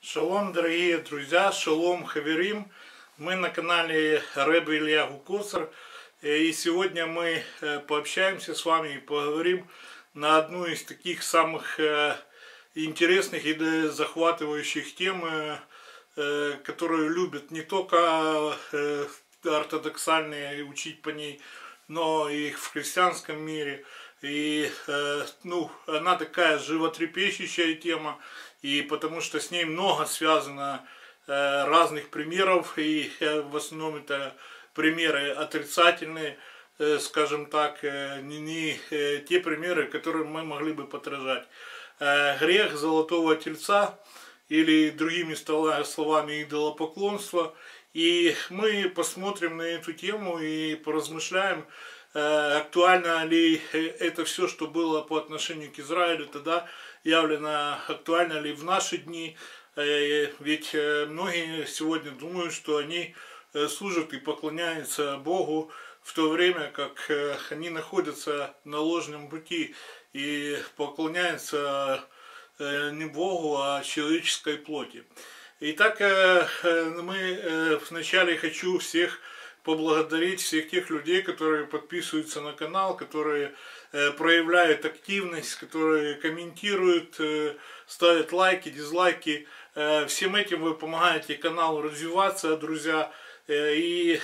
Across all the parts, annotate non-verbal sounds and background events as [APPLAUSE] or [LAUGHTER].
Шалом, дорогие друзья, шалом, хаверим. Мы на канале Рэб Илья Гукосар. И сегодня мы э, пообщаемся с вами и поговорим на одну из таких самых э, интересных и захватывающих тем, э, которую любят не только ортодоксальные учить по ней, но и в христианском мире. И ну, она такая животрепещущая тема, и потому что с ней много связано э, разных примеров, и э, в основном это примеры отрицательные, э, скажем так, не, не те примеры, которые мы могли бы подражать. Грех золотого тельца, или другими словами идолопоклонство. И мы посмотрим на эту тему и поразмышляем, актуально ли это все, что было по отношению к Израилю тогда, явлено актуально ли в наши дни, э, ведь э, многие сегодня думают, что они э, служат и поклоняются Богу, в то время как они находятся на ложном пути и поклоняются не Богу, а человеческой плоти. Итак, мы вначале хочу всех поблагодарить всех тех людей, которые подписываются на канал, которые э, проявляют активность, которые комментируют, э, ставят лайки, дизлайки. Э, всем этим вы помогаете каналу развиваться, друзья. И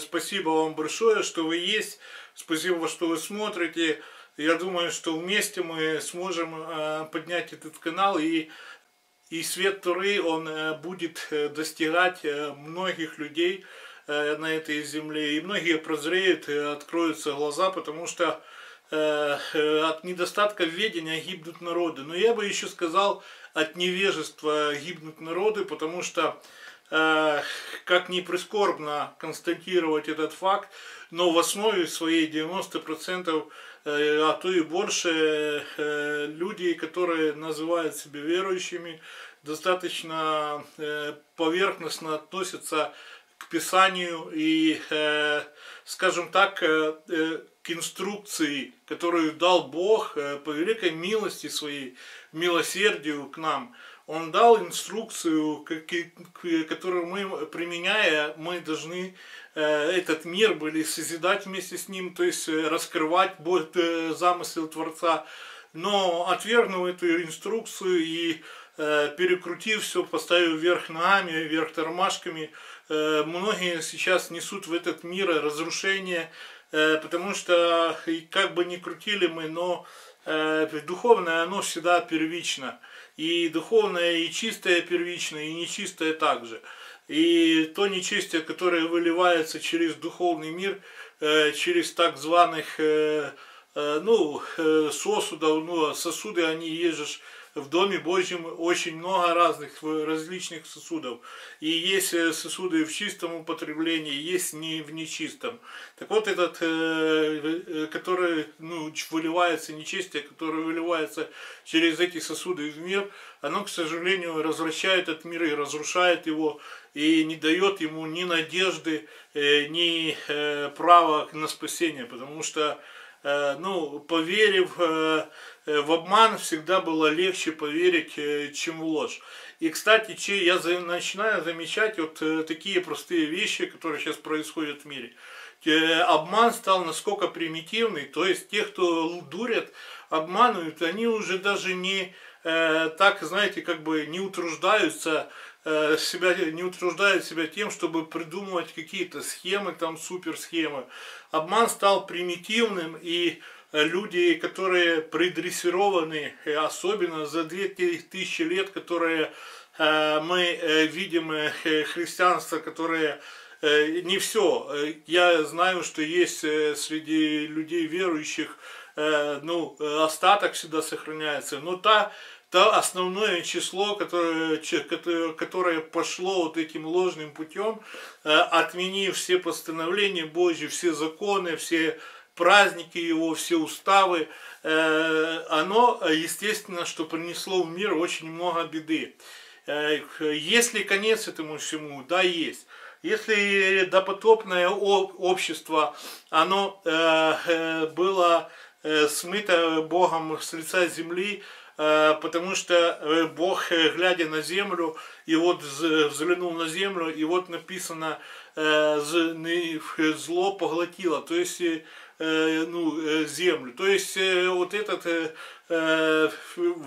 спасибо вам большое, что вы есть. Спасибо, что вы смотрите. Я думаю, что вместе мы сможем поднять этот канал и и свет Туры, он будет достигать многих людей, на этой земле. И многие прозреют, откроются глаза, потому что э, э, от недостатка ведения гибнут народы. Но я бы еще сказал, от невежества гибнут народы, потому что, как ни прискорбно констатировать этот факт, но в основе своей 90%, а то и больше, люди, которые называют себя верующими, достаточно поверхностно относятся к Писанию и, э, скажем так, э, э, к инструкции, которую дал Бог по великой милости своей, милосердию к нам. Он дал инструкцию, которую мы, применяя, мы должны этот мир были созидать вместе с ним, то есть раскрывать замысел Творца. Но отвергнув эту инструкцию и перекрутив все, поставив вверх ногами, вверх тормашками, многие сейчас несут в этот мир разрушение, э, потому что как бы ни крутили мы, но э, духовное оно всегда первично. И духовное, и чистое первично, и нечистое также. И то нечистие, которое выливается через духовный мир, через так званых ну, сосудов, ну, сосуды, они ежешь в Доме Божьем очень много разных различных сосудов. И есть э, сосуды в чистом употреблении, есть не в нечистом. Так вот этот, э, э, который ну, выливается нечистие, которое выливается через эти сосуды в мир, оно, к сожалению, развращает этот мир и разрушает его, и не дает ему ни надежды, ни права на спасение, потому что ну, поверив в обман всегда было легче поверить, э, чем в ложь. И, кстати, я начинаю замечать вот э, такие простые вещи, которые сейчас происходят в мире. Обман стал насколько примитивный, то есть те, кто дурят, обманывают, они уже даже не так, знаете, как бы не утруждаются себя, не утруждают себя тем, чтобы придумывать какие-то схемы, там суперсхемы. Обман стал примитивным и люди, которые предрессированы, особенно за 2000 лет, которые э, мы э, видим э, христианство, которое не все. Я знаю, что есть среди людей верующих, ну, остаток всегда сохраняется, но та то основное число, которое, которое пошло вот этим ложным путем, отменив все постановления Божьи, все законы, все праздники его, все уставы, э, оно, естественно, что принесло в мир очень много беды. Э, есть ли конец этому всему? Да, есть. Если допотопное общество, оно э, было смыто Богом с лица земли, потому что Бог, глядя на землю, и вот взглянул на землю, и вот написано, зло поглотило, то есть ну, землю. То есть вот этот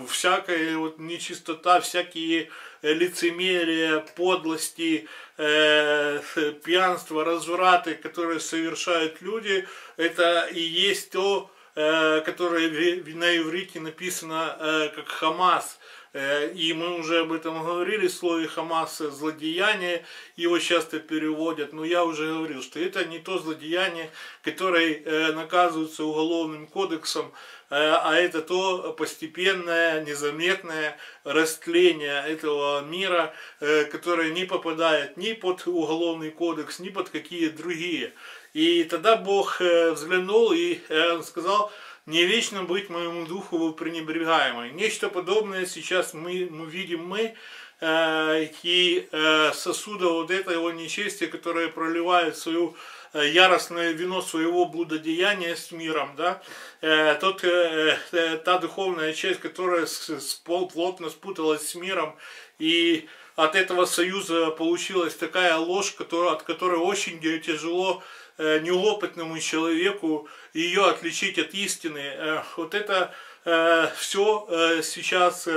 всякая вот нечистота, всякие лицемерие, подлости, э, пьянство, развраты, которые совершают люди, это и есть то, э, которое на иврите написано э, как Хамас. Э, и мы уже об этом говорили, слове Хамас злодеяние, его часто переводят, но я уже говорил, что это не то злодеяние, которое э, наказывается уголовным кодексом, э, а это то постепенное, незаметное растление этого мира, которое не попадает ни под уголовный кодекс, ни под какие другие. И тогда Бог взглянул и сказал, не вечно быть моему духу пренебрегаемой. Нечто подобное сейчас мы, мы видим мы, э, и э, сосуда вот этого нечестия, которое проливает свою э, яростное вино своего блудодеяния с миром, да, э, тот, э, э, та духовная часть, которая с, с, плотно спуталась с миром, и от этого союза получилась такая ложь, которая, от которой очень тяжело Э, неопытному человеку ее отличить от истины. Э, вот это э, все сейчас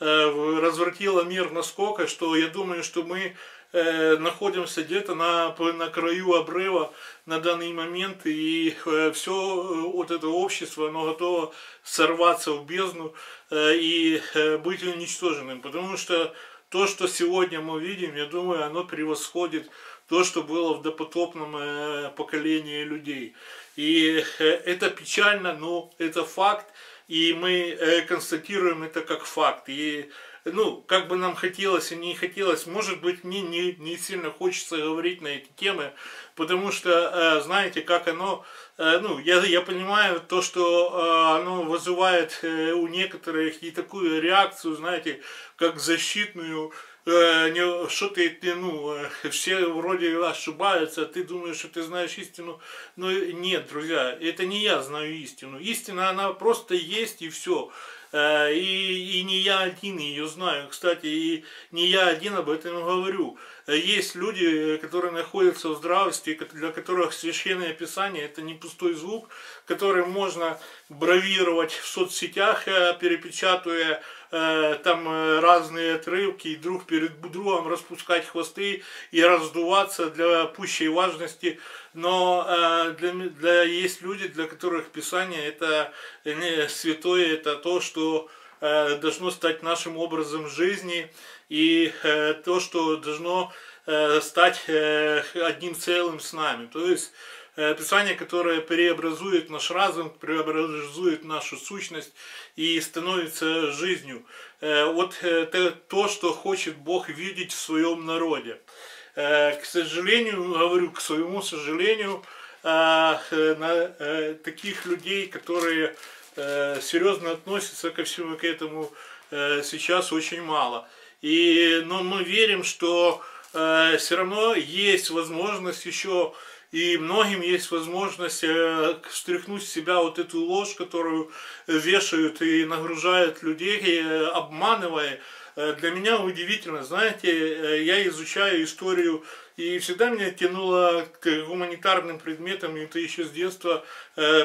развратило мир насколько, что я думаю, что мы находимся где-то на, на краю обрыва на данный момент, и все вот это общество, оно готово сорваться в бездну и быть уничтоженным, потому что то, что сегодня мы видим, я думаю, оно превосходит то, что было в допотопном э, поколении людей. И э, это печально, но это факт, и мы э, констатируем это как факт. И ну, как бы нам хотелось и не хотелось, может быть, мне не, не сильно хочется говорить на эти темы, потому что, знаете, как оно, ну, я, я понимаю то, что оно вызывает у некоторых и такую реакцию, знаете, как защитную, э, что ты, ты, ну, э, все вроде ошибаются, а ты думаешь, что ты знаешь истину. Но нет, друзья, это не я знаю истину. Истина, она просто есть и все. Э, и, и не я один ее знаю. Кстати, и не я один об этом говорю. Есть люди, которые находятся в здравстве, для которых священное писание это не пустой звук, который можно бравировать в соцсетях, э, перепечатывая Э, там э, разные отрывки и друг перед другом распускать хвосты и раздуваться для пущей важности. Но э, для, для, есть люди, для которых Писание это не святое, это то, что должно стать нашим образом жизни и то, что должно стать одним целым с нами. То есть Писание, которое преобразует наш разум, преобразует нашу сущность и становится жизнью. Э, вот это то, что хочет Бог видеть в своем народе. Э, к сожалению, говорю, к своему сожалению, э, на таких людей, которые серьезно относятся ко всему к этому, сейчас очень мало. И, но мы верим, что все равно есть возможность еще и многим есть возможность э, встряхнуть с себя вот эту ложь, которую вешают и нагружают людей, э, обманывая. Э, для меня удивительно, знаете, я изучаю историю и всегда меня тянуло к гуманитарным предметам, и это еще с детства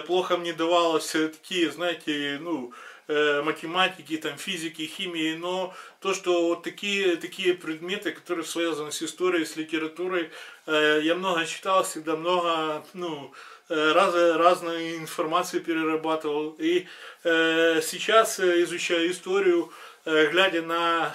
плохо мне давалось. Такие, знаете, ну, Э, математики, там, физики, химии, но то, что вот такие, такие предметы, которые связаны с историей, с литературой, э, я много читал, всегда много, ну, э, раз, разной информации перерабатывал. И сейчас, изучая историю, глядя на,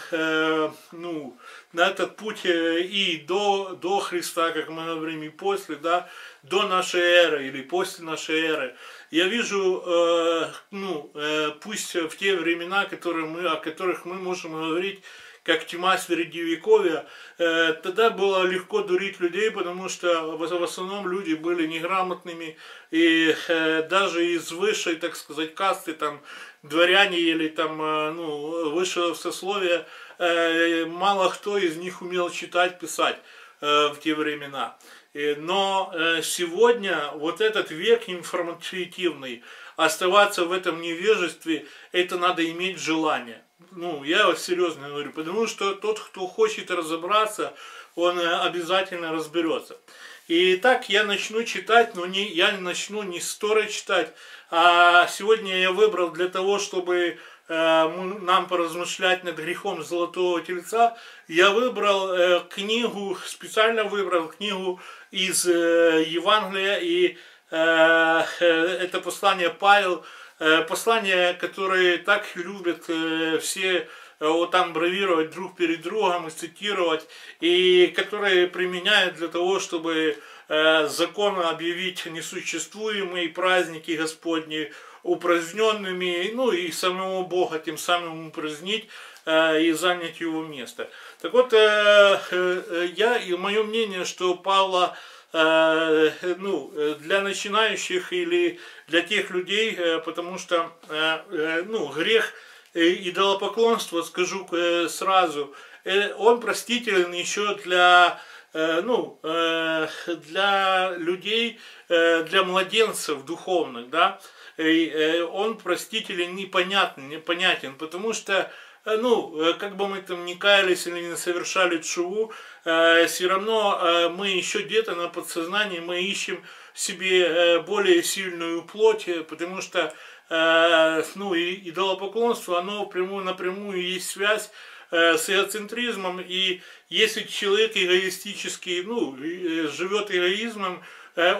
ну, на этот путь и до, до Христа, как мы говорим, и после, да, до нашей эры или после нашей эры, я вижу, э, ну, э, пусть в те времена, которые мы, о которых мы можем говорить, как тьма средневековья, э, тогда было легко дурить людей, потому что в основном люди были неграмотными, и э, даже из высшей, так сказать, касты, там, дворяне или там, э, ну, высшего сословия, э, мало кто из них умел читать, писать э, в те времена. Но э, сегодня вот этот век информативный, оставаться в этом невежестве, это надо иметь желание. Ну, я серьезно говорю, потому что тот, кто хочет разобраться, он э, обязательно разберется. И так я начну читать, но не, я начну не сторы читать, а сегодня я выбрал для того, чтобы э, нам поразмышлять над грехом Золотого Тельца, я выбрал книгу, специально выбрал книгу из Евангелия, и это послание Павел, послание, которое так любят все вот там бравировать друг перед другом и цитировать, и которые применяют для того, чтобы э, закон объявить несуществуемые праздники Господни упраздненными, ну и самого Бога тем самым упразднить э, и занять его место. Так вот, я и мое мнение, что Павла ну, для начинающих или для тех людей, потому что ну, грех – идолопоклонство, скажу э, сразу, э, он простителен еще для, э, ну, для людей, для младенцев духовных, да, он простителен непонятен, непонятен, потому что ну, как бы мы там не каялись или не совершали чуву, все равно мы еще где-то на подсознании мы ищем себе более сильную плоть, потому что Э, ну и идолопоклонство, оно прямую, напрямую есть связь э, с эгоцентризмом, и если человек эгоистический, ну, э, живет эгоизмом,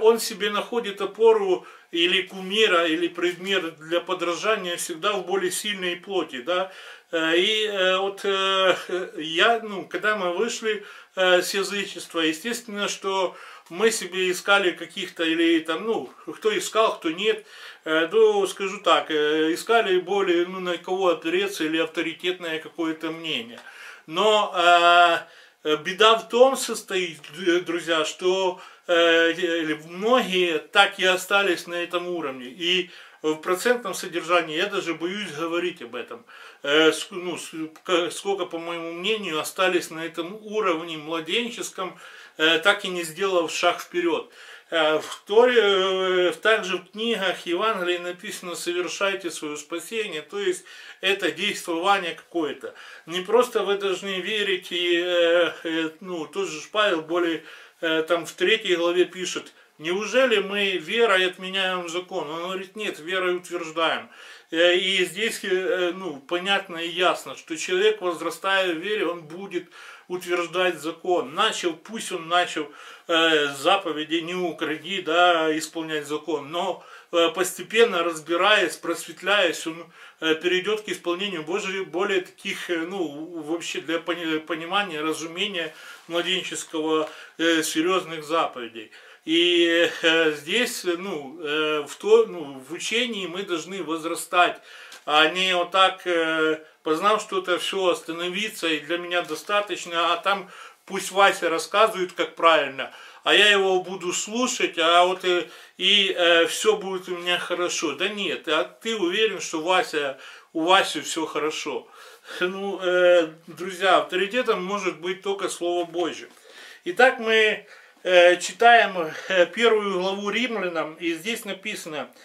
он себе находит опору или кумира, или предмет для подражания всегда в более сильной плоти, да, и вот [LAUGHS] я, ну, когда мы вышли с язычества, естественно, что мы себе искали каких-то, или там, ну, кто искал, кто нет, э, ну, скажу так, э, искали более, ну, на кого опереться или авторитетное какое-то мнение. Но э, беда в том состоит, друзья, что э, многие так и остались на этом уровне. И в процентном содержании я даже боюсь говорить об этом. Э, ну, сколько, по моему мнению, остались на этом уровне младенческом, Э, так и не сделав шаг вперед. Э, в Торе, э, также в книгах Евангелия написано «совершайте свое спасение», то есть это действование какое-то. Не просто вы должны верить, и ну, тот же Павел более там в третьей главе пишет, Неужели мы верой отменяем закон? Он говорит, нет, верой утверждаем. И здесь ну, понятно и ясно, что человек, возрастая в вере, он будет утверждать закон. Начал, пусть он начал э, заповеди не укради, да, исполнять закон, но э, постепенно разбираясь, просветляясь, он э, перейдет к исполнению Божьей, более таких, э, ну, вообще для понимания, разумения младенческого серьезных заповедей. И здесь, ну, в, то, ну, в учении мы должны возрастать, а не вот так э, познав что-то, все, остановиться, и для меня достаточно, а там пусть Вася рассказывает, как правильно, а я его буду слушать, а вот и, и э, все будет у меня хорошо. Да нет, а ты уверен, что Вася, у Васи все хорошо. [LAUGHS] Ну, э, друзья, авторитетом может быть только Слово Божье. Итак, мы э, читаем э, первую главу римлянам, и здесь написано –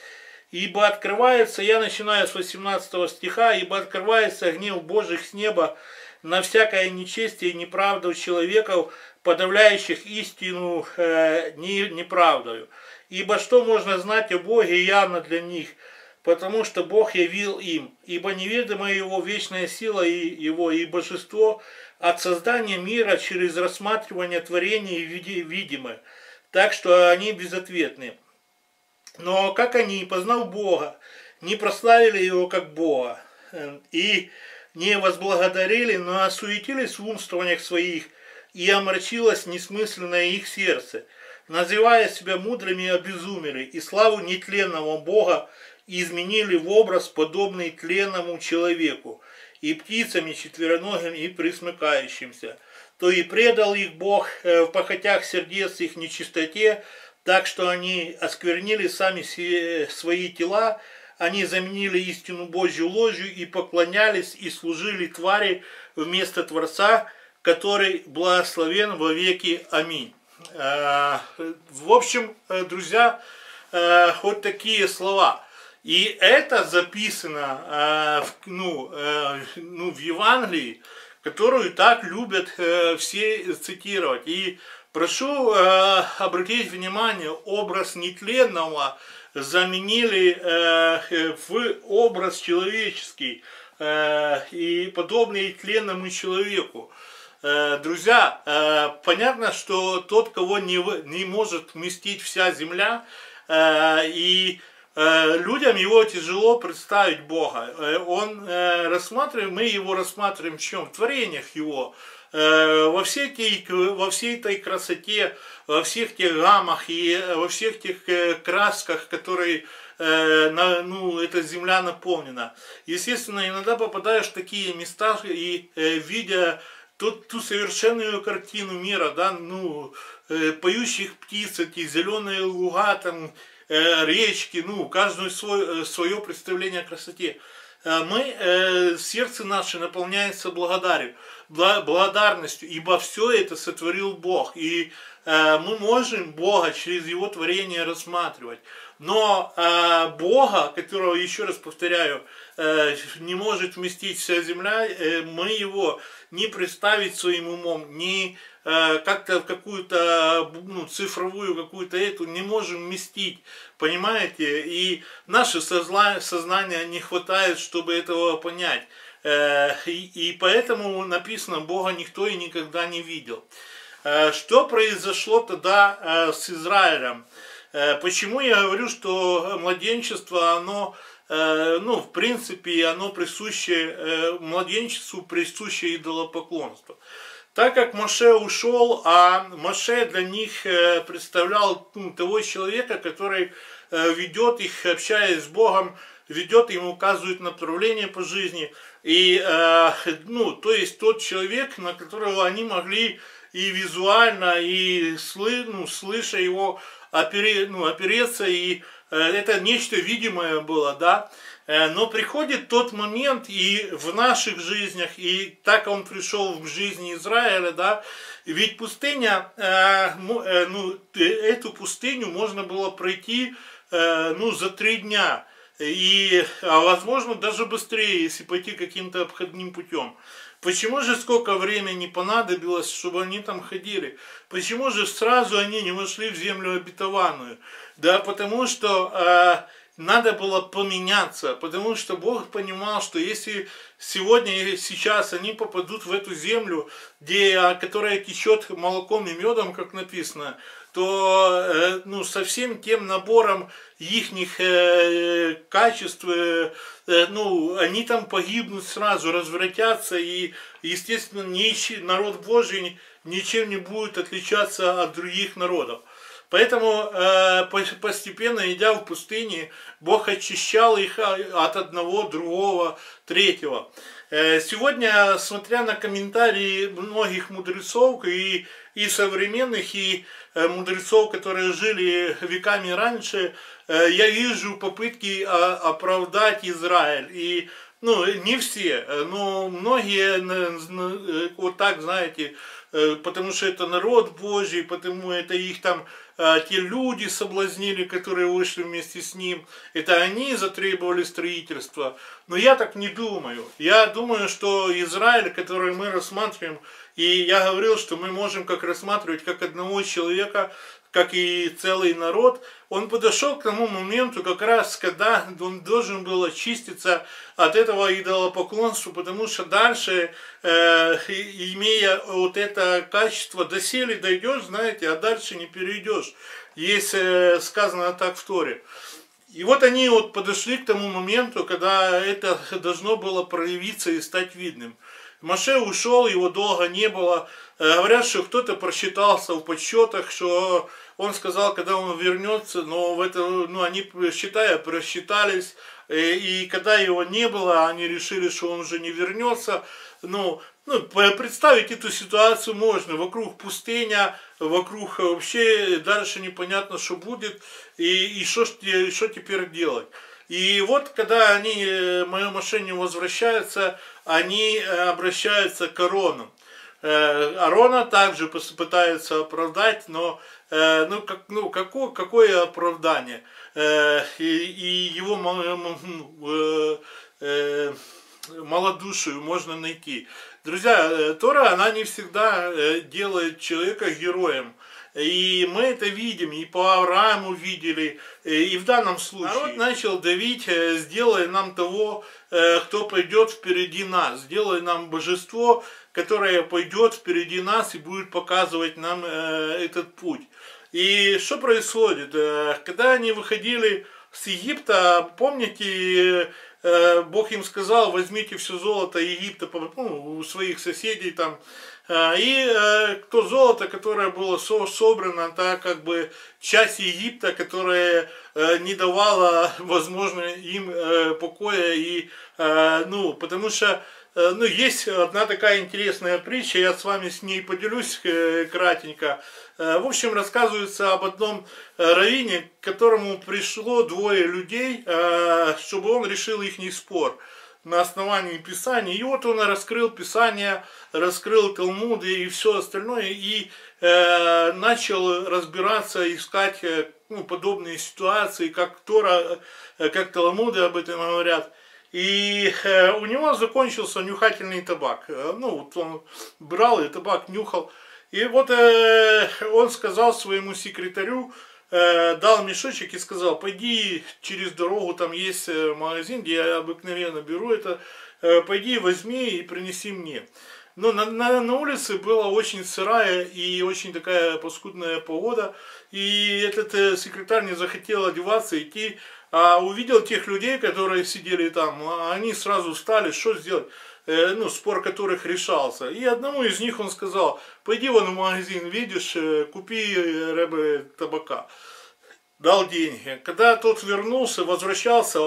Ибо открывается, я начинаю с 18 стиха, ибо открывается гнев Божий с неба на всякое нечестие и неправду человеков, подавляющих истину э, не, неправдою. Ибо что можно знать о Боге явно для них, потому что Бог явил им, ибо неведома его вечная сила и его и божество от создания мира через рассматривание творений видимы, так что они безответны. Но как они, познав Бога, не прославили Его как Бога э, и не возблагодарили, но осуетились в умствованиях своих, и омрачилось несмысленное их сердце, называя себя мудрыми, обезумели, и славу нетленного Бога изменили в образ, подобный тленному человеку, и птицами четвероногим и присмыкающимся. То и предал их Бог э, в похотях сердец их нечистоте, так что они осквернили сами свои тела, они заменили истину Божью ложью и поклонялись и служили твари вместо Творца, который благословен во веки. Аминь. Э, в общем, э, друзья, э, вот такие слова. И это записано в, ну, ну, в Евангелии, которую так любят все цитировать. И прошу обратить внимание, образ нетленного заменили э, [LAUGHS] в образ человеческий э, и подобный тленному человеку. Э, друзья, э, понятно, что тот, кого не, не может вместить вся земля, э, и людям его тяжело представить Бога. Он рассматриваем, мы его рассматриваем в чем? В творениях его, во всей, этой, во всей этой красоте, во всех тех гаммах и во всех тех красках, которые ну, эта земля наполнена. Естественно, иногда попадаешь в такие места и видя тот, ту совершенную картину мира, да, ну, э, поющих птиц, эти зеленые луга, там, э, речки, ну, каждое свой, э, свое представление о красоте. Э, мы, э, сердце наше наполняется благодарью, благодарностью, ибо все это сотворил Бог. И э, мы можем Бога через Его творение рассматривать. Но э, Бога, которого, еще раз повторяю, э, не может вместить вся земля, э, мы его не представить своим умом, не э, как-то в какую-то ну, цифровую какую-то эту не можем вместить, понимаете? И наше сознание не хватает, чтобы этого понять. Э, и, и поэтому написано, Бога никто и никогда не видел. Э, что произошло тогда э, с Израилем? Э, почему я говорю, что младенчество, оно, э, ну, в принципе, оно присуще, э, младенчеству присуще идолопоклонство. Так как Моше ушел, а Моше для них представлял ну, того человека, который ведет их, общаясь с Богом, ведет им, указывает направление по жизни. И, ну, то есть тот человек, на которого они могли и визуально, и сlı, ну, слыша его, опере, ну, опереться, и э, это нечто видимое было, да. Э, но приходит тот момент и в наших жизнях, и так он пришел в жизни Израиля, да, ведь пустыня, э, ну, эту пустыню можно было пройти, ну, за три дня. И, а возможно, даже быстрее, если пойти каким-то обходным путем. Почему же сколько времени понадобилось, чтобы они там ходили? Почему же сразу они не вошли в землю обетованную? Да потому что э, надо было поменяться, потому что Бог понимал, что если сегодня и сейчас они попадут в эту землю, где, которая течет молоком и медом, как написано, то э, ну, со всем тем набором их э, качеств, э, ну, они там погибнут сразу, развратятся, и, естественно, ничи, народ Божий ничем не будет отличаться от других народов. Поэтому постепенно, идя в пустыне, Бог очищал их от одного, другого, третьего. Сегодня, смотря на комментарии многих мудрецов и, и современных, и Э, мудрецов, которые жили веками раньше, э, я вижу попытки а, оправдать Израиль. И ну, не все, но многие вот так, знаете, э, потому что это народ Божий, потому это их там те люди соблазнили, которые вышли вместе с ним, это они затребовали строительство. Но я так не думаю. Я думаю, что Израиль, который мы рассматриваем и я говорил, что мы можем как рассматривать как одного человека, как и целый народ. Он подошел к тому моменту, как раз, когда он должен был очиститься от этого идолопоклонства, потому что дальше, э, имея вот это качество, доселе дойдешь, знаете, а дальше не перейдешь. Есть э, сказано так в Торе. И вот они вот подошли к тому моменту, когда это должно было проявиться и стать видным. Маше ушел, его долго не было. Э, говорят, что кто-то просчитался в подсчетах, что он сказал, когда он вернется, но в это, ну, они, считая, просчитались. Э, и когда его не было, они решили, что он уже не вернется. Ну, ну, представить эту ситуацию можно. Вокруг пустыня, вокруг вообще дальше непонятно, что будет и, и что, что теперь делать. И вот, когда они, э, мое мошенник возвращаются, они э, обращаются к коронам. Арона также пытается оправдать, но ну, как, ну какое, какое оправдание? И, и его малодушию можно найти. Друзья, Тора, она не всегда делает человека героем. И мы это видим, и по Аврааму видели, и в данном случае. Народ начал давить, э, сделай нам того, э, кто пойдет впереди нас, сделай нам божество, которое пойдет впереди нас и будет показывать нам э, этот путь. И что происходит? Когда они выходили с Египта, помните, Бог им сказал, возьмите все золото Египта ну, у своих соседей там, и э, то золото, которое было собрано, так как бы часть Египта, которая э, не давала, [LAUGHS] возможно, им э, покоя. И, ну, потому что ну, есть одна такая интересная притча, я с вами с ней поделюсь кратенько. В общем, рассказывается об одном раввине, к которому пришло двое людей, чтобы он решил их спор на основании Писания. И вот он раскрыл Писание, раскрыл Талмуды и все остальное, и э, начал разбираться, искать э, ну, подобные ситуации, как Тора, э, как Талмуды об этом говорят. И э, у него закончился нюхательный табак. Э, ну, вот он брал и табак нюхал. И вот э, он сказал своему секретарю, дал мешочек и сказал, пойди через дорогу, там есть э, магазин, где я обыкновенно беру это, э, пойди возьми и принеси мне. Но на, на, на улице была очень сырая и очень такая паскудная погода, и этот секретарь не захотел одеваться, идти, а увидел тех людей, которые сидели там, а они сразу встали, что сделать? Э, ну, спор которых решался. И одному из них он сказал, пойди вон в магазин, видишь, э, купи э, рыбы табака. Дал деньги. Когда тот вернулся, возвращался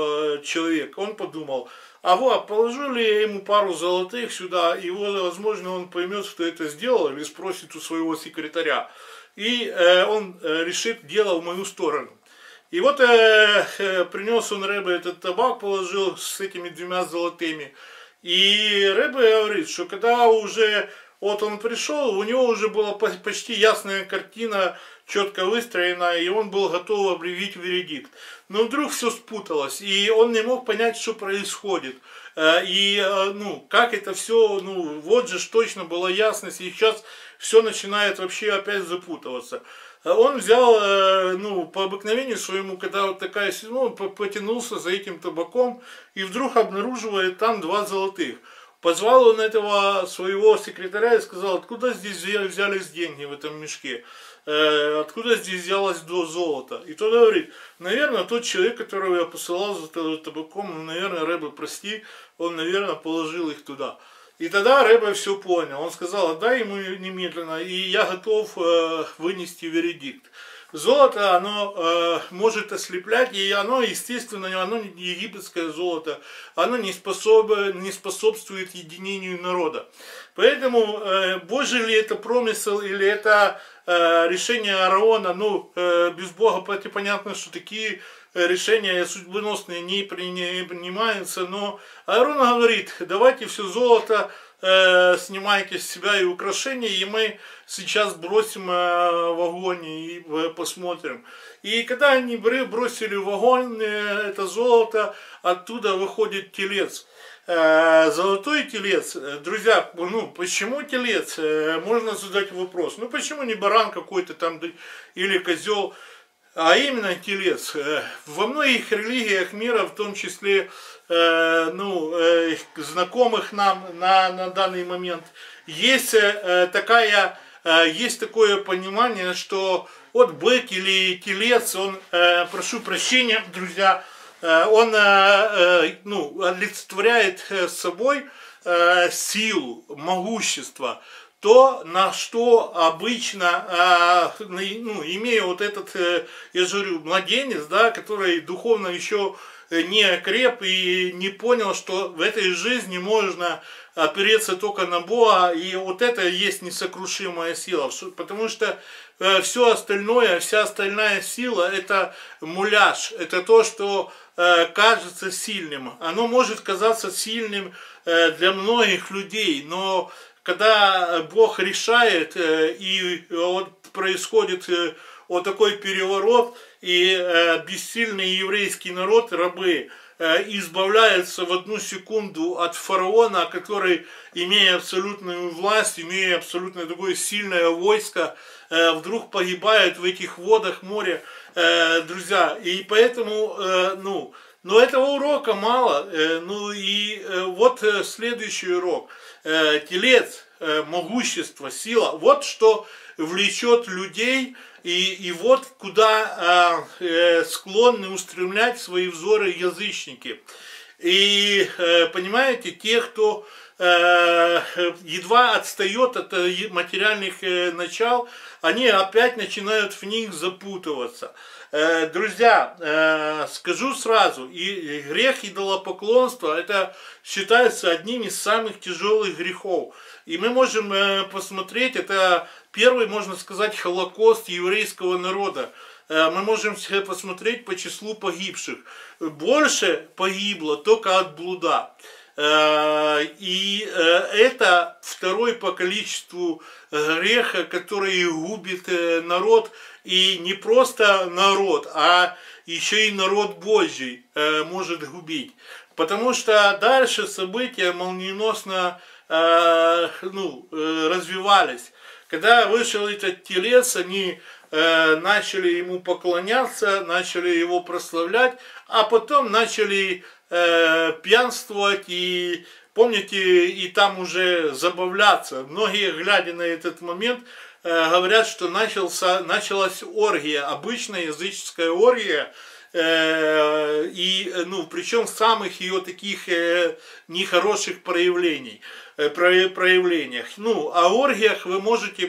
человек, он подумал, а вот, положу ли я ему пару золотых сюда, и, возможно, он поймет, что это сделал, или спросит у своего секретаря. И э, он э, решит дело в мою сторону. И вот э, принес он рыбы этот табак, положил с этими двумя золотыми. И Рэбе говорит, что когда уже вот он пришел, у него уже была почти ясная картина, четко выстроена, и он был готов объявить вердикт. Но вдруг все спуталось, и он не мог понять, что происходит. Э, и, э, ну, как это все, ну, вот же точно была ясность, и сейчас все начинает вообще опять запутываться. Он взял, э, ну, по обыкновению своему, когда вот такая, ну, потянулся за этим табаком и вдруг обнаруживает там два золотых. Позвал он этого своего секретаря и сказал, откуда здесь взялись деньги в этом мешке, э, откуда здесь взялось до золота. И тот говорит, наверное, тот человек, которого я посылал за табаком, ну, наверное, Рэбе, прости, он, наверное, положил их туда. И тогда Рэбе все понял. Он сказал, отдай ему немедленно, и я готов э, вынести вердикт. Золото, оно э, может ослеплять, и оно, естественно, оно египетское золото, оно не, способ, не способствует единению народа. Поэтому, э, Божий ли это промысел, или это э, решение Аарона, ну, э, без Бога понятно, что такие решения судьбоносные не принимаются, но Аарон говорит, давайте все золото э, снимайте с себя и украшения, и мы сейчас бросим э, в огонь и э, посмотрим. И когда они бросили в огонь э, это золото, оттуда выходит телец. Э, золотой телец, друзья, ну почему телец? Э, можно задать вопрос. Ну почему не баран какой-то там или козел? А именно телец. Э, во многих религиях мира, в том числе э, ну, э, знакомых нам на, на данный момент, есть такая есть такое понимание, что вот бык или телец, он, прошу прощения, друзья, он ну, олицетворяет собой силу, могущество, то, на что обычно, а, ну, имея вот этот, э, я же говорю, младенец, да, который духовно еще не креп и не понял, что в этой жизни можно опереться только на Бога, и вот это есть несокрушимая сила, потому что э, все остальное, вся остальная сила это муляж, это то, что э, кажется сильным. Оно может казаться сильным для многих людей, но когда Бог решает, и вот происходит вот такой переворот, и бессильный еврейский народ, рабы, избавляется в одну секунду от фараона, который, имея абсолютную власть, имея абсолютно такое сильное войско, вдруг погибает в этих водах моря, друзья. И поэтому, ну, но этого урока мало. Э, ну и э, вот э, следующий урок. Телец, могущество, сила. Вот что влечет людей и, и вот куда склонны устремлять свои взоры язычники. И понимаете, те, кто едва отстает от материальных начал, они опять начинают в них запутываться. Э, друзья, э, скажу сразу, и грех идолопоклонства это считается одним из самых тяжелых грехов. И мы можем э, посмотреть, это первый, можно сказать, холокост еврейского народа. Мы можем посмотреть по числу погибших. Больше погибло только от блуда. И это второй по количеству греха, который губит народ и не просто народ, а еще и народ Божий э, может губить. Потому что дальше события молниеносно э, ну, э, развивались. Когда вышел этот телец, они начали ему поклоняться, начали его прославлять, а потом начали пьянствовать и помните, и там уже забавляться. Многие, глядя на этот момент, говорят, что начался, началась оргия, обычная языческая оргия, э, и, ну, причем самых ее таких э, нехороших проявлений. Э, проявлениях. Ну, о оргиях вы можете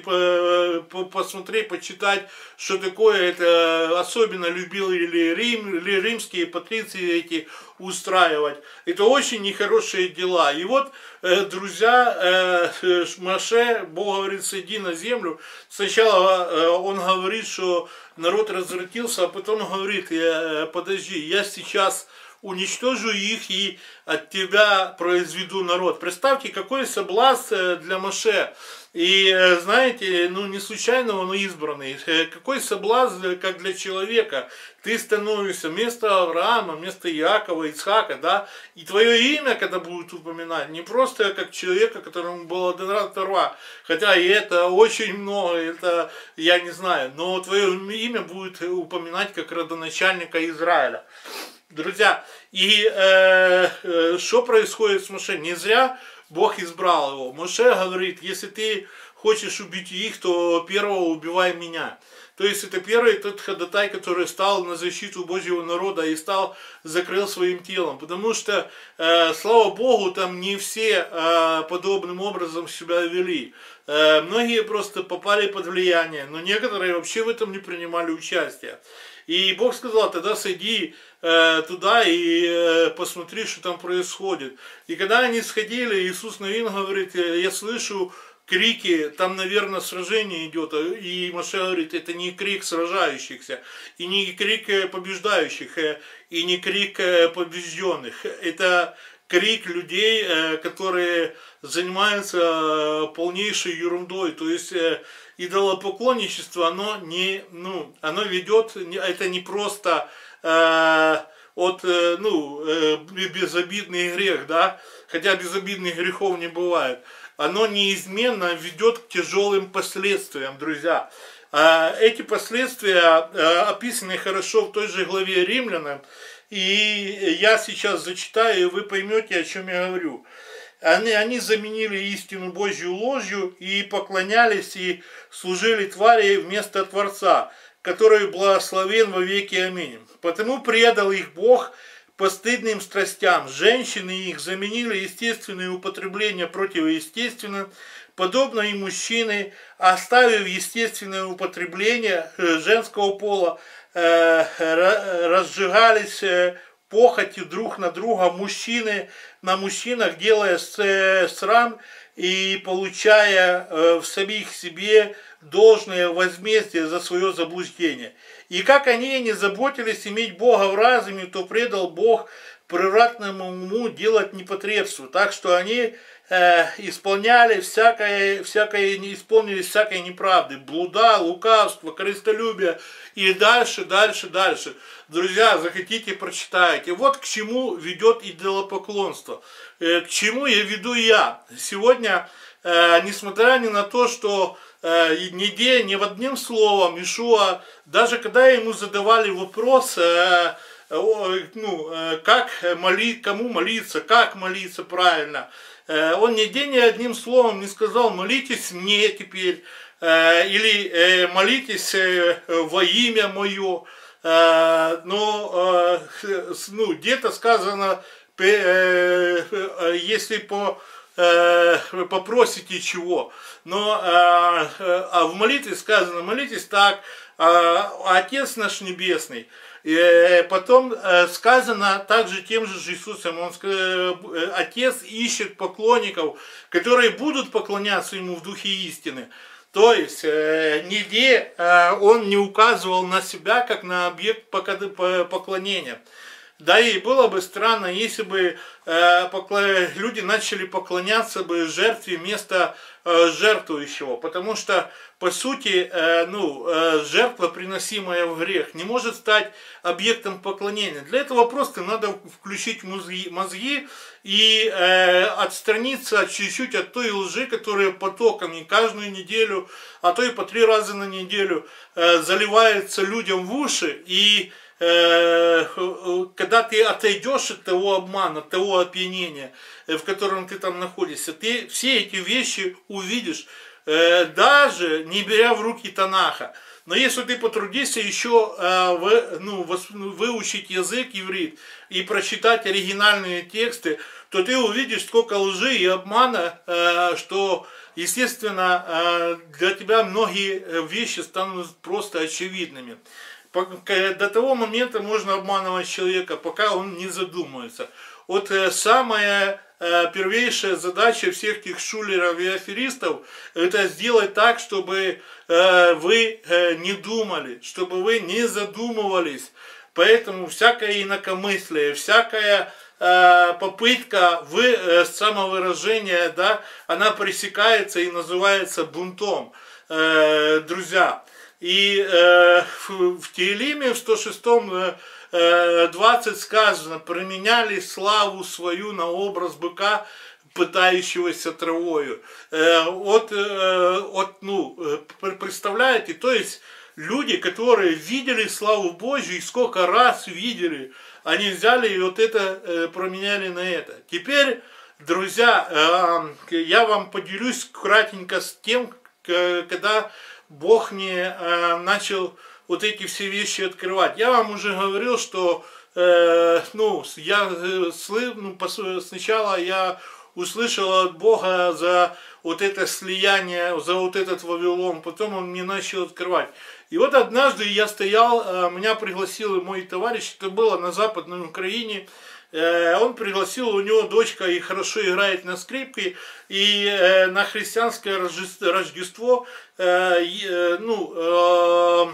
посмотреть, почитать, что такое это, особенно любили Рим, или римские патриции эти устраивать. Это очень нехорошие дела. И вот, э, друзья, э, Маше, Бог говорит, сойди на землю. Сначала он говорит, что народ развратился, а потом говорит, подожди, я сейчас уничтожу их и от тебя произведу народ. Представьте, какой соблазн э, для Моше. И э, знаете, ну не случайно он избранный. Э, какой соблазн, как для человека. Ты становишься вместо Авраама, вместо Иакова, Ицхака, да, и твое имя, когда будут упоминать, не просто как человека, которому было дана Торва, хотя и это очень много, это я не знаю, но твое имя будет упоминать как родоначальника Израиля. Друзья, и э, э, что происходит с Моше? Не зря Бог избрал его. Моше говорит, если ты хочешь убить их, то первого убивай меня. То есть это первый тот ходатай, который стал на защиту Божьего народа и стал, закрыл своим телом. Потому что, э, слава Богу, там не все э, подобным образом себя вели. Э, многие просто попали под влияние, но некоторые вообще в этом не принимали участие. И Бог сказал, тогда сойди э, туда и э, посмотри, что там происходит. И когда они сходили, Иисус Новин говорит, «Э, я слышу крики, там, наверное, сражение идет. И Маше говорит, это не крик сражающихся, и не крик э, побеждающих, и не крик побежденных. Это крик людей, которые занимаются полнейшей ерундой. То есть идолопоклонничество, оно не, ну, оно ведет, это не просто от, э, ну, э, безобидный грех, да, хотя безобидных грехов не бывает, оно неизменно ведет к тяжелым последствиям, друзья. Э, эти последствия э, описаны хорошо в той же главе Римлянам, и я сейчас зачитаю, и вы поймете, о чем я говорю. Они, они заменили истину Божью ложью и поклонялись и служили твари вместо Творца, который благословен во веки. Аминь. Потому предал их Бог постыдным страстям. Женщины их заменили естественные употребления противоестественным, подобно и мужчины, оставив естественное употребление э, женского пола, э, разжигались э, похотью друг на друга мужчины на мужчинах, делая срам и получая э, в самих себе должное возмездие за свое заблуждение. И как они не заботились иметь Бога в разуме, то предал Бог превратному уму делать непотребство, так что они э, исполняли всякое, всякое, не исполнили всякой неправды, блуда, лукавство, корыстолюбие и дальше, дальше, дальше. Друзья, захотите, прочитайте. Вот к чему ведет идолопоклонство, э, к чему я веду я. Сегодня, э, несмотря ни на то, что э, нигде, ни в одним словом Ишуа, даже когда ему задавали вопрос, э, ну, э, как молить, кому молиться, как молиться правильно. Э, он нигде ни одним словом не сказал, молитесь мне теперь, э, или молитесь во имя мое. Но ну, где-то сказано, если по попросите чего. Но а в молитве сказано, молитесь так, Отец наш Небесный, и э, потом э, сказано также тем же Иисусом, он, э, Отец ищет поклонников, которые будут поклоняться Ему в Духе истины. То есть нигде он не указывал на себя как на объект поклонения. Да и было бы странно, если бы люди начали поклоняться бы жертве вместо жертвующего, потому что по сути, э, ну, э, жертва, приносимая в грех, не может стать объектом поклонения. Для этого просто надо включить мозги, и э, отстраниться чуть-чуть от той лжи, которая потоками каждую неделю, а то и по три раза на неделю э, заливается людям в уши. И э, когда ты отойдешь от того обмана, от того опьянения, в котором ты там находишься, ты все эти вещи увидишь Э, даже не беря в руки Танаха. Но если ты потрудишься еще э, ну, выучить язык иврит и прочитать оригинальные тексты, то ты увидишь сколько лжи и обмана, э, что, естественно, для тебя многие вещи станут просто очевидными. До того момента можно обманывать человека, пока он не задумается. Вот самое Э, первейшая задача всех этих шулеров и аферистов это сделать так, чтобы э, вы э, не думали, чтобы вы не задумывались. Поэтому всякое инакомыслие, всякая попытка вы, самовыражения, да, она пресекается и называется бунтом. Друзья, и в, в Теелиме в 106 20 сказано, променяли славу свою на образ быка, пытающегося травою. Вот, вот, ну, представляете, то есть люди, которые видели славу Божью, и сколько раз видели, они взяли и вот это променяли на это. Теперь, друзья, я вам поделюсь кратенько с тем, когда Бог мне начал вот эти все вещи открывать. Я вам уже говорил, что э, ну, я э, ну, сначала я услышал от Бога за вот это слияние, за вот этот Вавилон, потом он мне начал открывать. И вот однажды я стоял, э, меня пригласил мой товарищ, это было на Западной Украине, Э, он пригласил, у него дочка и хорошо играет на скрипке, и э, на христианское Рождество, э, ну,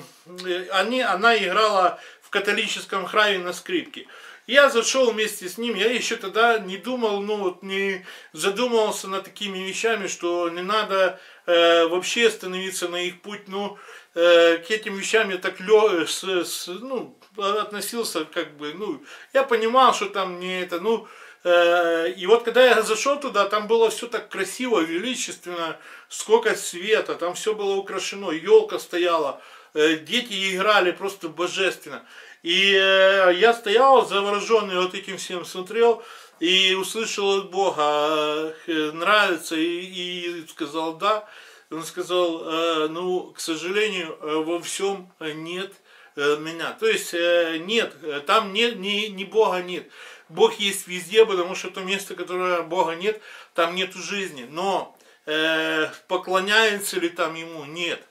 они, она играла в католическом храме на скрипке. Я зашел вместе с ним, я еще тогда не думал, ну вот не задумывался над такими вещами, что не надо э, вообще становиться на их путь, ну, э, к этим вещам я так лё, с, с, ну, относился как бы, ну, я понимал, что там не это, ну, э, и вот когда я зашел туда, там было все так красиво, величественно, сколько света, там все было украшено, елка стояла, э, дети играли просто божественно. И э, я стоял завороженный вот этим всем, смотрел и услышал от Бога, нравится, и, и сказал да. Он сказал, э, ну, к сожалению, э, во всем нет Э, меня. То есть нет, там нет, ни, ни Бога нет. Бог есть везде, потому что то место, которое Бога нет, там нет жизни. Но э, поклоняется ли там Ему? Нет.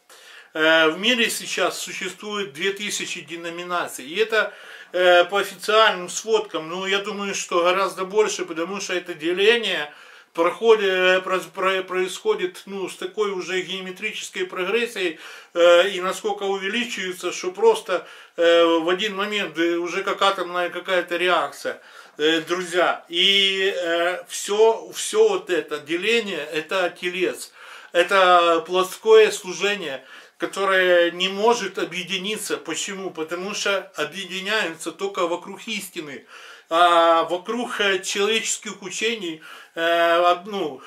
Э, в мире сейчас существует 2000 деноминаций. И это э, по официальным сводкам, ну я думаю, что гораздо больше, потому что это деление проходит, происходит ну, с такой уже геометрической прогрессией э, и насколько увеличивается, что просто э, в один момент уже как атомная какая-то реакция. друзья. И все, все вот это деление, это телец. Это плоское служение, которое не может объединиться. Почему? Потому что объединяются только вокруг истины. А вокруг э, человеческих учений э, ну,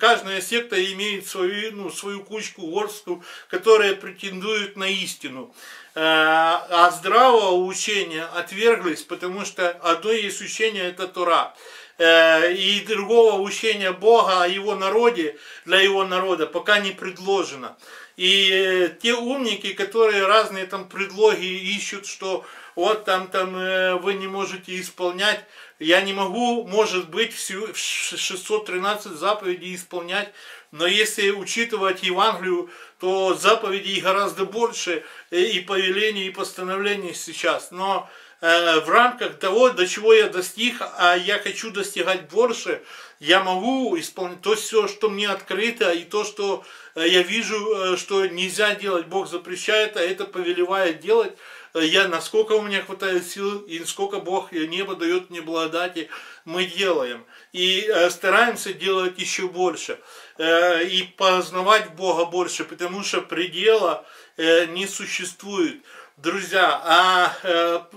каждая секта имеет свою, ну, свою кучку горстку, которая претендует на истину. Э, а здравого учения отверглись, потому что одно есть учение это Тора. И другого учения Бога о его народе, для его народа, пока не предложено. И те умники, которые разные там предлоги ищут, что вот там, там э, вы не можете исполнять. Я не могу, может быть, всю 613 заповедей исполнять, но если учитывать Евангелию, то заповедей гораздо больше, э, и повелений, и постановлений сейчас. Но э, в рамках того, до чего я достиг, а я хочу достигать больше, я могу исполнять то все, что мне открыто, и то, что я вижу, что нельзя делать, Бог запрещает, а это повелевает делать я, насколько у меня хватает сил, и сколько Бог небо дает мне благодати, мы делаем. И э, стараемся делать еще больше. Э, и познавать Бога больше, потому что предела э, не существует. Друзья, а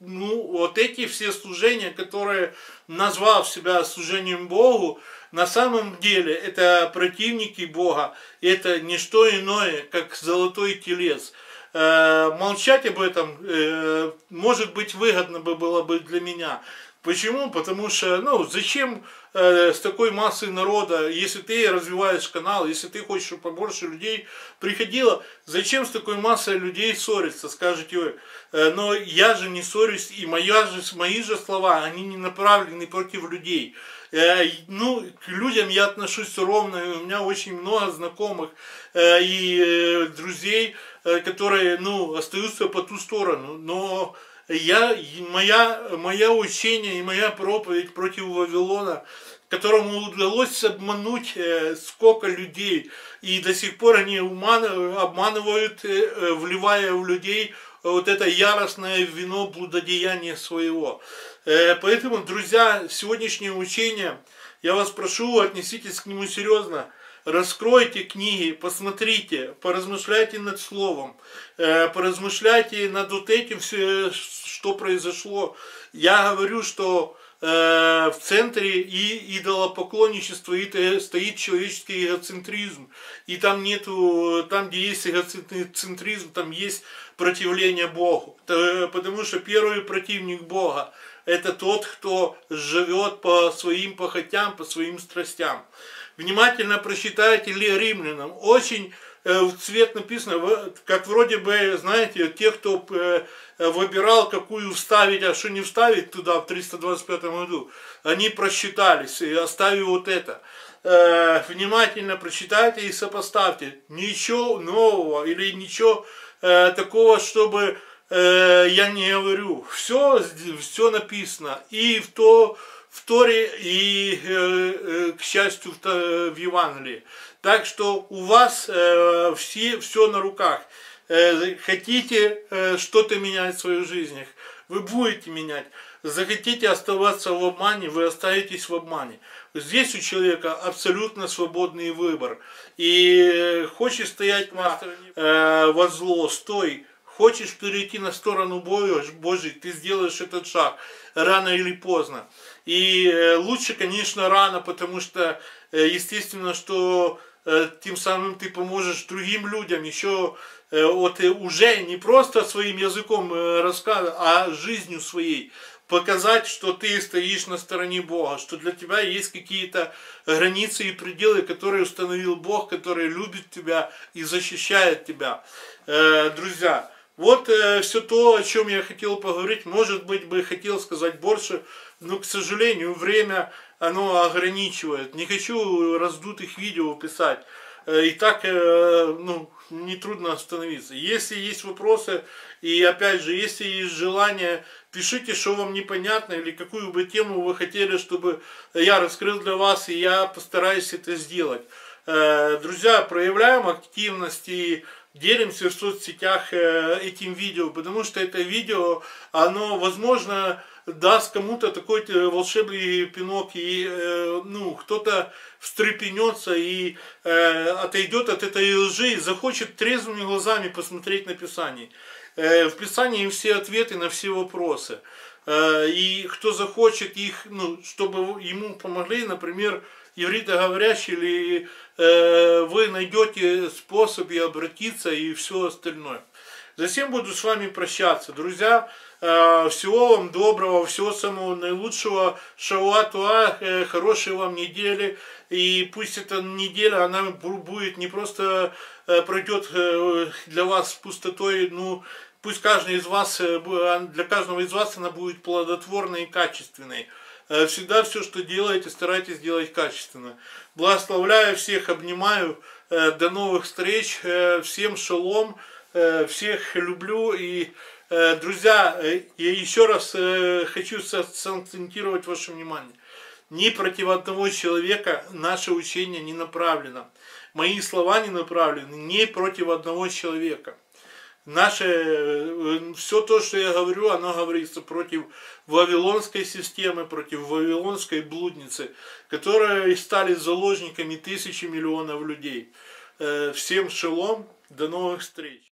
ну, вот эти все служения, которые назвав себя служением Богу, на самом деле это противники Бога, это не что иное, как золотой телец – Э, молчать об этом, э, может быть, выгодно бы было бы для меня. Почему? Потому что, ну, зачем э, с такой массой народа, если ты развиваешь канал, если ты хочешь, чтобы побольше людей приходило, зачем с такой массой людей ссориться, скажете вы. Но я же не ссорюсь, и моя же, мои же слова, они не направлены против людей. Э, ну, к людям я отношусь ровно, у меня очень много знакомых э, и э, друзей, которые, ну, остаются по ту сторону, но я, моя, моя учение и моя проповедь против Вавилона, которому удалось обмануть сколько людей, и до сих пор они обманывают, вливая в людей вот это яростное вино блудодеяния своего. Э, поэтому, друзья, сегодняшнее учение, я вас прошу, отнеситесь к нему серьезно. Раскройте книги, посмотрите, поразмышляйте над словом, э, поразмышляйте над вот этим, все, что произошло. Я говорю, что э, в центре и идолопоклонничества и стоит человеческий эгоцентризм. И там нету, там где есть эгоцентризм, там есть противление Богу. Потому что первый противник Бога это тот, кто живет по своим похотям, по своим страстям. Внимательно прочитайте ли римлянам. Очень э, в цвет написано, как вроде бы, знаете, те, кто э, выбирал, какую вставить, а что не вставить туда в 325 году, они просчитались, и оставили вот это. Э, внимательно прочитайте и сопоставьте. Ничего нового или ничего такого, чтобы э, я не говорю. Все, все написано. И в, то, в Торе, и, э, э, к счастью, в, в Евангелии. Так что у вас э, все, все на руках. Э, хотите э, что-то менять в своих жизнях, вы будете менять. Захотите оставаться в обмане, вы остаетесь в обмане. Здесь у человека абсолютно свободный выбор. И хочешь стоять на э, во зло, стой Хочешь перейти на сторону Божьей, ты сделаешь этот шаг рано или поздно. И э, лучше, конечно, рано, потому что, э, естественно, что э, тем самым ты поможешь другим людям еще вот уже не просто своим языком рассказывать, а жизнью своей показать, что ты стоишь на стороне Бога, что для тебя есть какие-то границы и пределы, которые установил Бог, который любит тебя и защищает тебя. Друзья, вот э, все то, о чем я хотел поговорить, может быть, бы хотел сказать больше, но, к сожалению, время оно ограничивает. Не хочу раздутых видео писать. Э, и так, э, ну, нетрудно остановиться. Если есть вопросы, и опять же, если есть желание, пишите, что вам непонятно, или какую бы тему вы хотели, чтобы я раскрыл для вас, и я постараюсь это сделать. Э, друзья, проявляем активность и делимся в соцсетях э, этим видео, потому что это видео, оно, возможно, даст кому-то такой волшебный пинок, и ну, кто-то встрепенется и отойдет от этой лжи и захочет трезвыми глазами посмотреть на Писание. В Писании все ответы на все вопросы. И кто захочет их, ну, чтобы ему помогли, например, ивритоговорящий, или вы найдете способ и обратиться и все остальное. Затем буду с вами прощаться. Друзья, э, всего вам доброго, всего самого наилучшего. Шауатуа, э, хорошей вам недели. И пусть эта неделя, она будет не просто э, пройдет для вас пустотой, ну, пусть каждый из вас, для каждого из вас она будет плодотворной и качественной. Всегда все, что делаете, старайтесь делать качественно. Благословляю всех, обнимаю. До новых встреч. Всем шалом. Э, всех люблю. И, э, друзья, э, я еще раз хочу сакцентировать ваше внимание. Ни против одного человека наше учение не направлено. Мои слова не направлены ни против одного человека. Наше, все то, что я говорю, оно говорится против вавилонской системы, против вавилонской блудницы, которые стали заложниками тысячи миллионов людей. Всем шелом, до новых встреч!